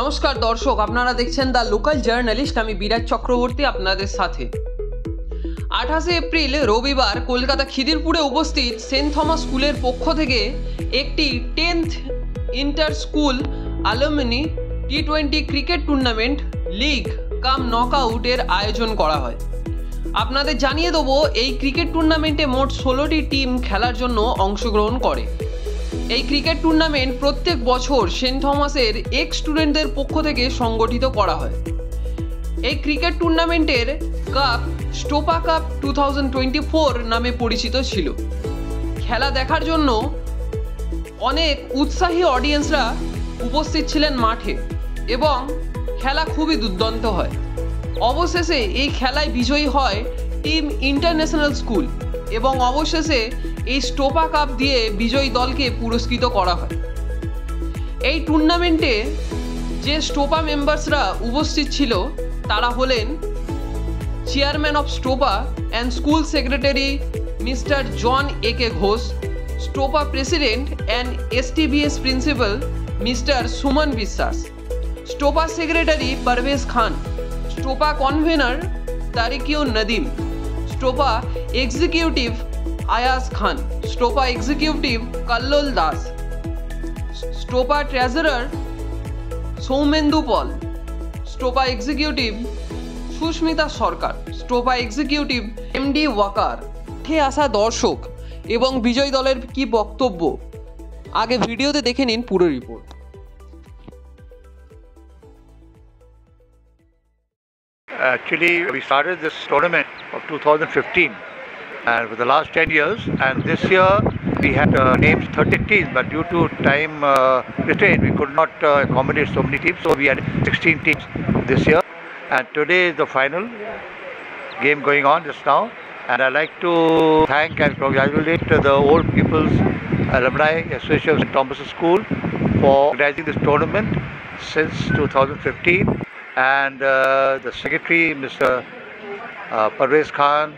নমস্কার দর্শক, আপনারা দেখছেন দ্য লোকাল জার্নালিস্ট আমি বিরাট চক্রবর্তী আপনাদের সাথে। আঠাশে এপ্রিল, রবিবার, কলকাতা খিদিরপুরে উপস্থিত সেন্ট থমাস স্কুলের পক্ষ থেকে একটি tenth inter school alumni T twenty cricket tournament league cum নকআউটের আয়োজন করা হয়। আপনাদের জানিয়ে দেবো, এই ক্রিকেট টুর্নামেন্টে মোট ষোলোটি টিম খেলার জন্য অংশগ্রহণ করে। এই ক্রিকেট টুর্নামেন্ট প্রত্যেক বছর সেন্ট থমাসের এক্স স্টুডেন্টদের পক্ষ থেকে সংগঠিত করা হয়। এই ক্রিকেট টুর্নামেন্টের কাপ স্টোপা কাপ টু নামে পরিচিত ছিল। খেলা দেখার জন্য অনেক উৎসাহী অডিয়েন্সরা উপস্থিত ছিলেন মাঠে এবং খেলা খুবই দুর্দান্ত হয়। অবশেষে এই খেলায় বিজয়ী হয় টিম ইন্টারন্যাশনাল স্কুল এবং অবশেষে এই স্টোপা কাপ দিয়ে বিজয়ী দলকে পুরস্কৃত করা হয়। এই টুর্নামেন্টে যে স্টোপা মেম্বার্সরা উপস্থিত ছিল, তারা হলেন chairman of STOPA and school secretary mister John A K Ghosh, STOPA president and STBS principal mister Suman Biswas, STOPA secretary Parvez Khan, STOPA convener Tarique Nadeem, STOPA executive Ayaz Khan STOPA executive Kallol Das STOPA treasurer Soumendu Pal STOPA executive Susmita Sarkar STOPA executive MD Waqar. মাঠে আসা দর্শক এবং বিজয় দলের কি বক্তব্য? আগে ভিডিওতে দেখে নিন পুরো report Actually, we started this tournament of 2015 and for the last 10 years and this year we had uh, named 30 teams but due to time uh, restraint we could not uh, accommodate so many teams so we had 16 teams this year and today is the final game going on just now and I'd like to thank and congratulate the Old People's Alumni Association of St. Thomas School for organizing this tournament since 2015 and uh, the secretary Mr. Uh, Parvez Khan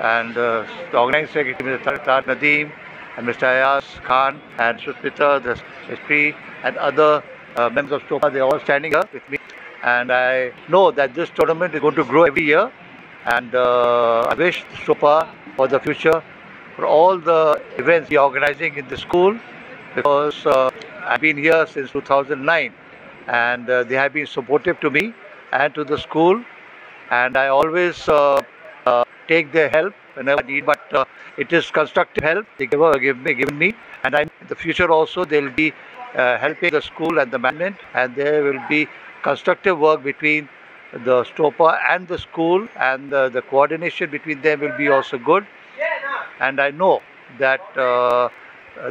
and uh, the organizing secretary Mr. Tartar Nadeem and Mr. Ayaz Khan and Suspita, the SP, and other uh, members of STOPA, they're all standing here with me and I know that this tournament is going to grow every year and uh, I wish STOPA for the future for all the events we are organizing in the school because uh, I've been here since 2009 and uh, they have been supportive to me and to the school and I always uh, take their help whenever I need but uh, it is constructive help they give, give me, given me and I, in the future also they will be uh, helping the school and the management and there will be constructive work between the STOPA and the school and uh, the coordination between them will be also good and I know that uh,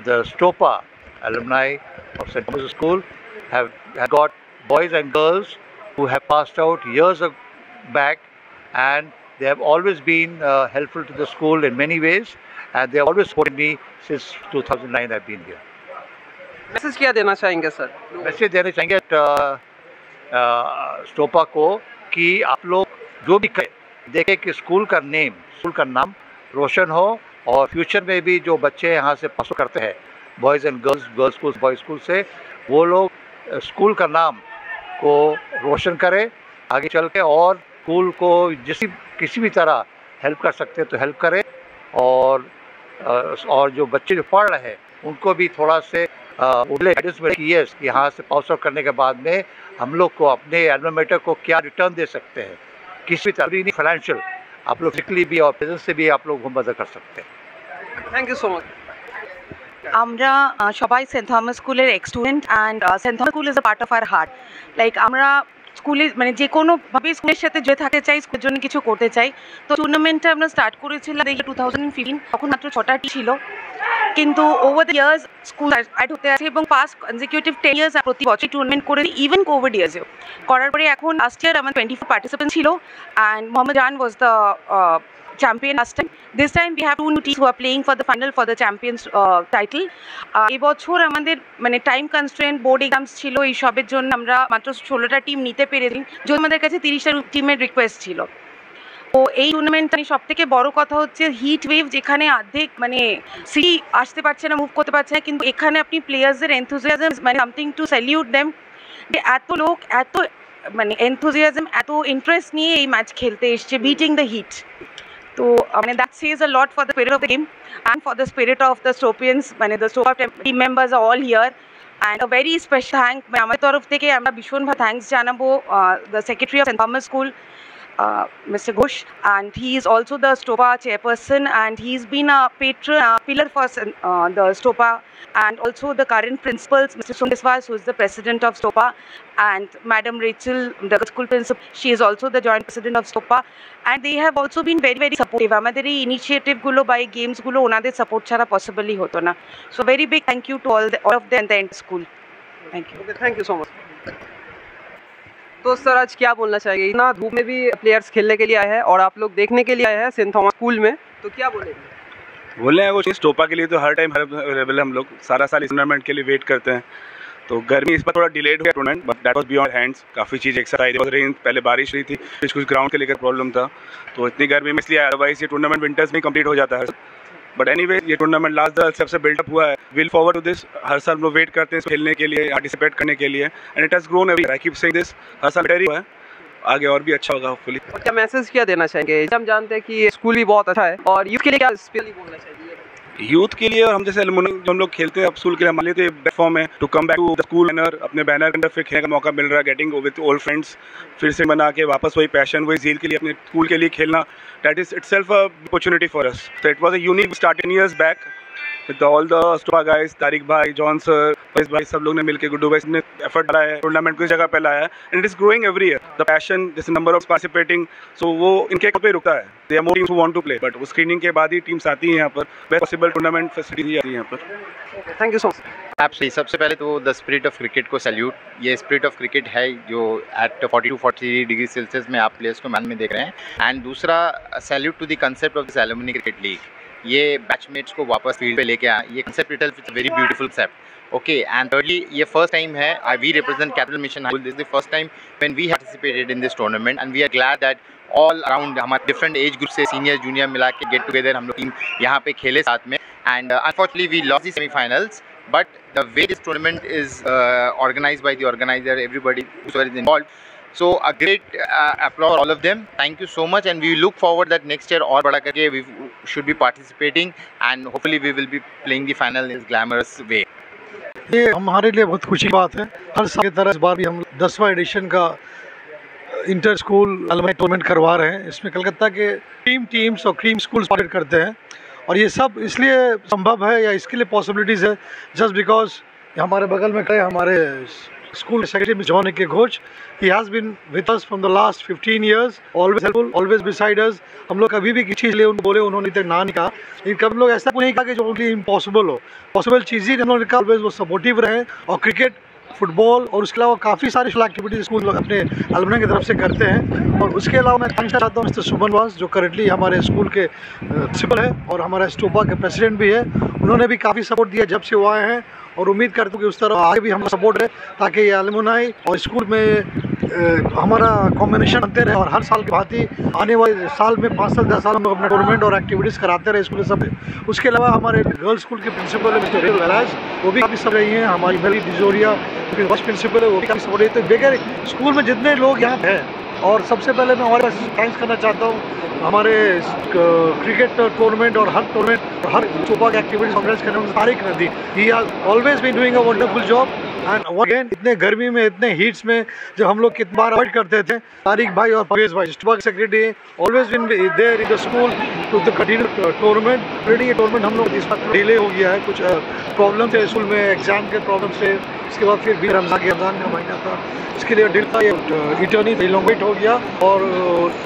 the STOPA alumni of St. Thomas School have, have got boys and girls who have passed out years back and they have always been uh, helpful to the school in many ways and they have always supported me since 2009 I've been here. Message क्या देना चाहेंगे sir message देना चाहेंगे अ, अ, स्टोपा को कि आप लोग जो भी करें देखें कि स्कूल का नेम स्कूल का नाम रोशन हो और फ्यूचर में भी जो बच्चे यहाँ से पास करते हैं boys and girls girls school boys school से वो लोग स्कूल का नाम को रोशन करें आगे चल के और स्कूल को जिस किसी भी तरह हेल्प कर सकते हैं तो हेल्प करें और अ, और जो बच्चे जो पढ़ रहे हैं उनको भी थोड़ा से गाइडेंस मिले कि यस यहाँ से पास आउट करने के बाद में हम लोग को अपने एडमिटर को क्या रिटर्न दे सकते हैं किसी भी तरह नहीं फाइनेंशियल आप लोग फिजिकली भी और प्रेजेंस से भी आप लोग मदद कर सकते हैं থ্যাংক ইউ সো মাচ আমরা আহ, সবাই সেন্ট থমাস স্কুলের ex student and Saint Thomas school is a part of our heart like আমরা স্কুলে মানে যে কোনোভাবে স্কুলের সাথে যে থাকতে চাই, স্কুলের জন্য কিছু করতে চাই। তো টুর্নামেন্টটা আমরা স্টার্ট করেছিলাম দেখি টু থাউজেন্ড ফিফটিন তখন মাত্র ছটা ছিল। কিন্তু over the years school add হতে আছে এবং পাস্ট কনজিকিউটিভ টেন ইয়ার্স প্রতি বছর টুর্নামেন্ট করে ইভেন কোভিড ইয়ার্সেও করার পরে এখন লাস্ট ইয়ার আমার টোয়েন্টি ফোর পার্টিসিপেন্ট ছিল and Mohammad Jahan was the champion last time. This time we have two new teams who are playing for the final for the champions uh, title. Uh, এবছর আমাদের মানে time constraint board exams ছিল এই সবের জন্য আমরা মাত্র ষোলোটা টিম নিতে পেরেছি যদি আমাদের কাছে তিরিশটা টিমের রিকোয়েস্ট ছিল তো এই টুর্নামেন্টটা সব থেকে বড় কথা হচ্ছে হিট ওয়েভ যেখানে অর্ধেক মানে সি আসতে পারছে না মুভ করতে পারছে না কিন্তু এখানে আপনি প্লেয়ার্সদের এনথুজিয়াজম মানে সামথিং টু স্যালিউট দেম যে এত লোক এত মানে এনথুজিয়াজম এত ইন্টারেস্ট নিয়ে এই ম্যাচ খেলতে এসছে beating the heat তো মানে that says a lot for the spirit of the game and for the spirit of the স্টোপিয়ান্স মানে the স্টোপা team members are all here and a very special thank আমাদের তরফ থেকে আমরা ভীষণভাবে থ্যাঙ্কস জানাবো the secretary of Saint Thomas school uh, Mr. Ghosh, and he is also the STOPA chairperson, and he's been a patron, a pillar for uh, the STOPA, and also the current principals, Mr. Sundeswas, who is the president of STOPA, and Madam Rachel, the school principal, she is also the joint president of STOPA, and they have also been very, very supportive. আমাদের এই ইনিশিয়েটিভগুলো বা এই গেমসগুলো ওনাদের support ছাড়া পসিবলই হতো না so so very big thank you to all of them. And the school. Thank you. Thank you so much. तो सर आज क्या बोलना चाहिए इतना धूप में भी प्लेयर्स खेलने के लिए आए हैं और आप लोग देखने के लिए आए हैं सेंट थॉमस स्कूल में। तो क्या बोलेंगे? बोले हैं कुछ नहीं, स्टोपा के लिए तो हर टाइम अवेलेबल है हम लोग। सारा साल इस टूर्नामेंट के लिए वेट करते हैं। तो गर्मी इस पर थोड़ा डिलेड हो गया tournament but that was beyond hands काफ़ी चीज़ एक साथ आई रेन पहले बारिश रही थी कुछ कुछ ग्राउंड के लेकर प्रॉब्लम था। तो इतनी गर्मी में इसलिए अदरवाइज़ ये टूर्नामेंट विंटर्स में कंप्लीट हो जाता है। बट एनी ये टूर्नामेंट लास्ट दर सबसे बिल्डअप हुआ है। विल फॉरवर्ड टू दिस हर साल हम लोग वेट करते हैं खेलने के लिए पार्टिसिपेट करने के लिए। And it has grown every I saying this हर साल बेटर हुआ है। आगे और भी अच्छा होगा होपफुली क्या मैसेज क्या देना चाहेंगे? हम जानते हैं कि स्कूल भी बहुत अच्छा है। और यूथ के लिए क्या स्पेशली बोलना चाहिए? यूथ के लिए और हम जैसे जो हम लोग खेलते हैं, अब स्कूल के लिए हमारे तो बेस्ट फॉर्म है to come back to school banner अपने बैनर के अंदर फिर खेलने का मौका मिल रहा है गेटिंग विद ओल्ड फ्रेंड्स फिर से बना के वापस वही पैशन वही झील के लिए अपने स्कूल के लिए खेलना that is itself opportunity for us तो it was a unique start in years back with all the स्टोपा guys Tariq भाई जॉन सर फैज भाई सब लोग ने मिलकर गुड्डू भाई ने एफर्ट डाला है टूर्नामेंट को इस जगह पे लाया है and it is growing every year the passion this number of participating so वो इनके पे रुकता है they are more teams who want to play but वो स्क्रीनिंग के बाद ही टीम्स आती हैं यहाँ पर बेस्ट पॉसिबल टूर्नामेंट फैसिलिटी आती है यहाँ पर थैंक यू सो मच एप्सली सबसे पहले तो द स्पिरिट ऑफ़ क्रिकेट को सैल्यूट ये स्पिरिट ऑफ़ क्रिकेट है जो at 42 to forty degree Celsius में आप प्लेयर्स को मैन में देख रहे हैं एंड दूसरा salute to the concept of this alumni cricket league ये बैचमेट्स को वापस फ़ील्ड पे लेके आए। ये concept it is very beautiful concept okay and thirdly ये फ़र्स्ट टाइम है I we represent capital mission this the first time when we participated in this tournament and we are glad that all around हमारे different age group से senior junior मिला के get together हम लोग team यहाँ पे खेले साथ में। And unfortunately we loss the semifinals but the way this tournament is by the organizer, everybody whoever is involved so a great applause all of them thank you so much and we look forward that next year और बड़ा करके we should be participating and hopefully we will be playing the final in glamorous way ये हमारे लिए बहुत खुशी की बात है। हर साल की तरह इस बार भी हम दसवा एडिशन का इंटर स्कूल अलमाई टूर्नामेंट करवा रहे हैं। इसमें कलकत्ता के क्रीम टीम्स और क्रीम स्कूल्स पार्टिसिपेट करते हैं। और ये सब इसलिए संभव है या इसके लिए पॉसिबिलिटीज़ है जस्ट बिकॉज़ हमारे बगल में कहे हमारे school secretary miss John K Ghosh he has been with us from the last 15 years always helpful always beside us हम लोग कभी भी किसी चीज़ लिए उनको बोले, उन्होंने तक ना नहीं कहा। लेकिन कभी लोग ऐसा नहीं कहा कि जो उनके इम्पॉसिबल हो। पॉसिबल चीज़ ही उन्होंने कहा ऑलवेज वो सपोर्टिव रहे और फुटबॉल और उसके अलावा काफ़ी सारी सोशल एक्टिविटीज़ स्कूल लोग अपने अलमना की तरफ़ से करते हैं। और उसके अलावा मैं थैंक्स चाहता हूँ मिस्टर सुमन वास जो करेंटली हमारे स्कूल के प्रिंसिपल है और हमारे स्टोपा के प्रेसिडेंट भी है, उन्होंने भी काफ़ी सपोर्ट दिया जब से वो आए हैं। और उम्मीद करता हूँ कि उस तरह आगे भी हम सपोर्ट रहे ताकि ये अलमुनाई और स्कूल में हमारा कॉम्बिनेशन बनते रहे और हर साल की भांति आने वाले साल में पाँच साल, दस साल हम लोग अपना टूर्नामेंट और एक्टिविटीज़ कराते रहे स्कूल सब। उसके अलावा हमारे गर्ल्स स्कूल के प्रिंसिपल है मिस्टर वैराज वो भी काफ़ी सब रही हैं। हमारी मेरी डिजोरिया वाइस प्रिंसिपल है, वो भी काफ़ी सपोर्ट रही तो बगैर स्कूल में जितने लोग यहाँ हैं, और सबसे पहले मैं हमारे थैंक्स करना चाहता हूँ। हमारे क्रिकेट टूर्नामेंट और हर टूर्नामेंट हर चोपा की एक्टिविटीज़ ऑर्गेनाइज करने में Tariq Nadeem he has always been doing a wonderful job and again इतने गर्मी में, इतने हीट्स में जो हम लोग कितनी बार अवॉइड करते थे, तारिक भाई और परवेज भाई चोपा के secretary always been there in the school to the continue tournament already ये टूर्नामेंट हम लोग इस बार डिले हो गया है। कुछ प्रॉब्लम थे स्कूल में एग्ज़ाम के प्रॉब्लम से उसके बाद फिर भी रमज़ान के रमज़ान का महीना था। इसके लिए डिल था ये इटर्नी इलोंगेट हो गया। और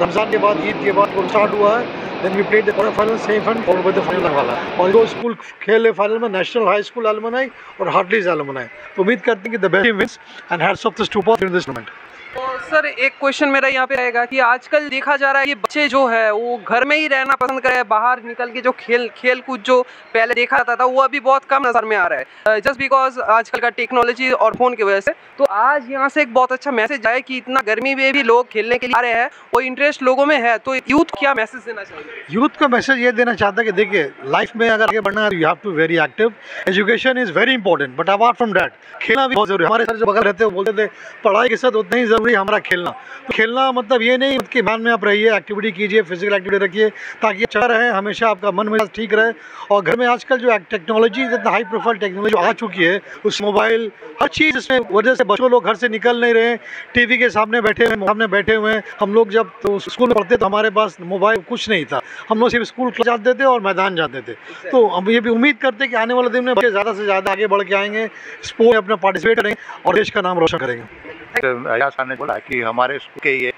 रमज़ान के बाद, ईद के बाद स्टार्ट हुआ है। Then we played the final semifinal और द फाइनल वाला और दो स्कूल खेले फाइनल में नेशनल हाई स्कूल अलमनाई और हार्टलीज अलमनाई तो उम्मीद I think the best wins and hats off to Stupa in this moment. तो सर, एक क्वेश्चन मेरा यहाँ पे रहेगा कि आजकल देखा जा रहा है कि बच्चे जो है, वो घर में ही रहना पसंद कर बाहर निकल के जो खेल खेल कूद जो पहले देखा जाता था, वो अभी बहुत कम नज़र में आ रहा है। जस्ट बिकॉज़ आजकल का टेक्नोलॉजी और फ़ोन की वजह से तो आज यहाँ से एक बहुत अच्छा मैसेज आया कि इतना गर्मी में भी लोग खेलने के लिए आ रहे हैं, वो इंटरेस्ट लोगों में है तो यूथ क्या मैसेज देना चाहिए यूथ को मैसेज ये देना चाहता है कि देखिए लाइफ में अगर आगे बढ़ना है you have to very active education is very important but apart from that खेलना भी बहुत ज़रूरी हमारे सर जो बगल रहते हैं बोलते थे, पढ़ाई के साथ उतना ही है हमारा खेलना। तो खेलना मतलब ये नहीं कि मान में आप रहिए एक्टिविटी कीजिए फ़िज़िकल एक्टिविटी रखिए, ताकि अच्छा रहे, हमेशा आपका मन मिजाज ठीक रहे। और घर में आजकल जो टेक्नोलॉजी इतना हाई प्रोफ़ाइल टेक्नोलॉजी आ चुकी है, उस मोबाइल हर चीज़ इसमें वजह से बच्चों लोग घर से निकल नहीं रहे टीवी के सामने बैठे हुए सामने बैठे हुए हैं। हम लोग जब तो स्कूल में पढ़ते तो हमारे पास मोबाइल कुछ नहीं था। हम लोग सिर्फ़ स्कूल जाते थे और मैदान जाते थे। तो हम ये भी उम्मीद करते कि आने वाले दिन में बच्चे ज़्यादा से ज़्यादा आगे बढ़ के आएँगे स्पोर्ट में अपना पार्टिसिपेट करेंगे और देश का नाम रोशन करेंगे। अयाज ने बोला कि हमारे स्कूल के ये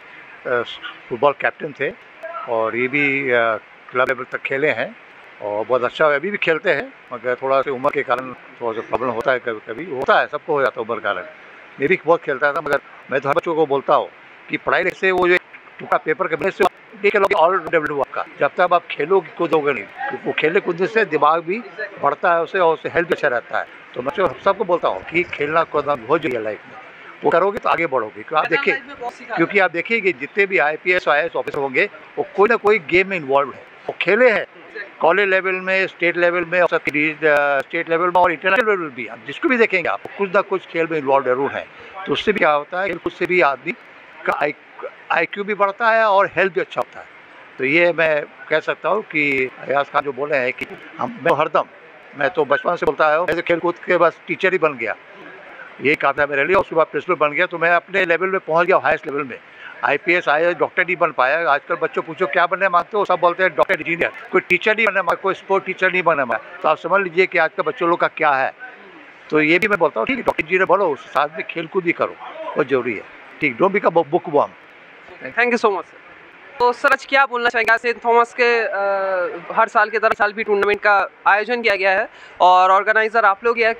फुटबॉल कैप्टन थे और ये भी क्लब लेवल तक खेले हैं और बहुत अच्छा अभी भी खेलते हैं, मगर थोड़ा सा उम्र के कारण थोड़ा सा प्रॉब्लम होता है कभी कभी, होता है, सबको हो जाता है उम्र कारण। मैं भी बहुत खेलता था, मगर मैं तो हर बच्चों को बोलता हूँ कि पढ़ाई से वो जो टुकड़ा पेपर के बने से देख लोगे ऑल डेवलप आपका। जब तक आप खेलोगे कूदोगे नहीं। वो खेलने कूदने से दिमाग भी बढ़ता है, उसे, और उससे हेल्थ भी अच्छा रहता है। तो मैं तो सबको बोलता हूँ कि खेलना कूदना बहुत ज़रूरी है लाइफ में। वो करोगे तो आगे बढ़ोगे। क्योंकि आप देखिए क्योंकि आप देखिए कि जितने भी I P S I S officer होंगे वो कोई ना कोई गेम में इन्वॉल्व है। वो खेले हैं। कॉलेज लेवल में स्टेट लेवल में और स्टेट लेवल में और इंटरनेशनल लेवल भी। आप जिसको भी देखेंगे आप कुछ ना कुछ खेल में इन्वॉल्व ज़रूर है। तो उससे भी क्या होता है खेल से भी आदमी का आई क्यू भी बढ़ता है और हेल्थ भी अच्छा होता है। तो ये मैं कह सकता हूँ कि अयाज खान जो बोले हैं कि हम मैं हरदम मैं तो बचपन से बोलता है तो खेल कूद के बस टीचर ही बन गया। यही काम था मेरे लिए उसके बाद प्रिंसिपल बन गया तो मैं अपने लेवल में पहुँच गया हाईएस्ट लेवल में। आई पी एस डॉक्टर नहीं बन पाया। आजकल बच्चों पूछो, क्या बनने मांगते हो, सब बोलते हैं डॉक्टर इंजीनियर कोई टीचर नहीं बनना कोई स्पोर्ट टीचर नहीं बनना तो आप समझ लीजिए कि आजकल बच्चों लोग का क्या है। तो ये भी मैं बोलता हूँ, ठीक है डॉक्टर इंजीनियर बनो, साथ में खेल कूद भी करो, बहुत ज़रूरी है। ठीक don't become book bum thank you so much sir तो सर आज क्या बोलना चाहेंगे? सेंट थॉमस के आ, हर साल के तरह साल भी टूर्नामेंट का आयोजन किया गया है और ऑर्गेनाइजर आप लोग यह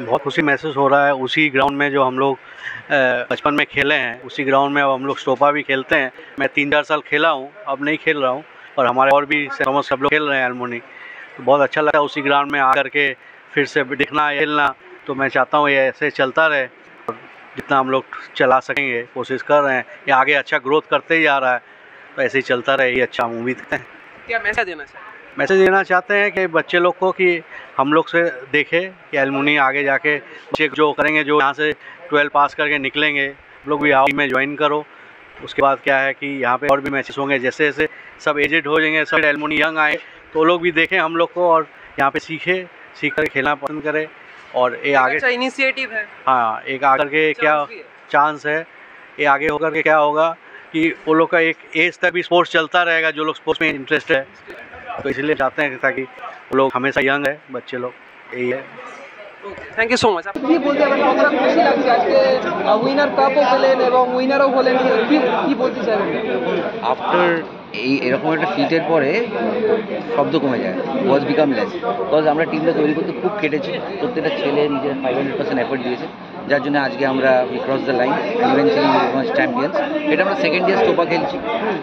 बहुत खुशी महसूस हो रहा है। उसी ग्राउंड में जो हम लोग बचपन में खेले हैं उसी ग्राउंड में अब हम लोग स्टोपा भी खेलते हैं। मैं तीन चार साल खेला हूँ अब नहीं खेल रहा हूँ और हमारे और भी थॉमस सब लोग खेल रहे हैं एलमोनी तो बहुत अच्छा लगा उसी ग्राउंड में आ के फिर से दिखना खेलना। तो मैं चाहता हूँ ये ऐसे चलता रहे। जितना हम लोग चला सकेंगे कोशिश कर रहे हैं। ये आगे अच्छा ग्रोथ करते ही आ रहा है। तो ऐसे ही चलता रहे ये अच्छा हम उम्मीद करते हैं। क्या मैसेज देना चाहिए मैसेज देना चाहते हैं कि बच्चे लोग को कि हम लोग से देखें कि एलमुनी आगे जाके चेक जो करेंगे जो यहाँ से ट्वेल्व पास करके निकलेंगे लोग भी आओ में ज्वाइन करो। उसके बाद क्या है कि यहाँ पे और भी मैचेस होंगे जैसे जैसे सब एजेड हो जाएँगे सब एलमुनी यंग आए तो लोग भी देखें हम लोग को और यहाँ पे सीखे सीख कर खेलना पसंद करें। और ये आगे अच्छा इनिशिएटिव है। हाँ एक आगे के क्या। चांस है। ये आगे होकर के क्या होगा कि वो लोग का एक एज तक भी स्पोर्ट्स चलता रहेगा जो लोग स्पोर्ट्स में इंटरेस्ट है। तो इसलिए चाहते हैं ताकि वो लोग हमेशा यंग है बच्चे लोग यही है। থ্যাংক ইউ সো মাচ কি বলতে পারেন কতটা খুশি লাগছে আজকে উইনার কাপও পেলেন এবং উইনারও হলেন। কি কি বলতে চাইবেন? আফটার এই এরকম একটা ফিটের পরে শব্দ কমে যায়। ওয়াজ বিকাম লেস বিকজ আমরা টিমটা তৈরি করতে খুব কেটেছি। প্রত্যেকটা ছেলে নিজের ফাইভ হান্ড্রেড পার্সেন্ট এফোর্ট দিয়েছে। যার জন্য আজকে আমরা we cross the line events champions এটা আমরা সেকেন্ড ইয়ার স্টোপা খেলছি।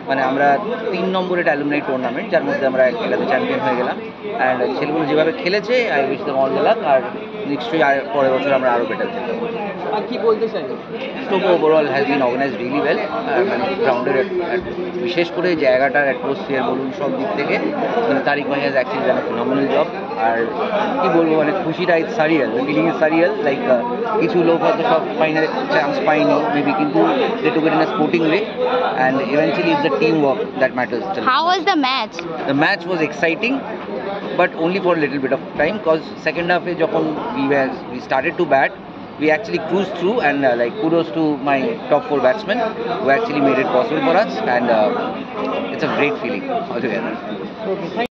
মানে আমরা তিন নম্বরের অ্যালুমনাই টুর্নামেন্ট যার মধ্যে আমরা খেলাতে চ্যাম্পিয়ন হয়ে গেলাম। অ্যান্ড ছেলেগুলো যেভাবে খেলেছে I wish the all the luck আর নিশ্চয়ই আর পরের বছর আমরা আরও বেটার খেলতে পারব আর কি বলতে চাইবেন STOPA overall has been organise really well মানে গ্রাউন্ডের বিশেষ করে জায়গাটার অ্যাটমসফিয়ার বলুন সব দিক থেকে। মানে তারিক ভাই has actually done phenomenal job আর কি বলব মানে খুশিটা is surreal feeling is surreal like কিছু লোক হয়তো সব ফাইনাল চান্স পায়নি মেবি কিন্তু they took it in a sporting way and eventually it's the team work that matters was the match? The match was exciting, but only for a little bit of time because second half যখন we started to bat, we actually cruised through and uh, like kudos to my top four batsmen who actually made it possible for us and uh, it's a great feeling altogether.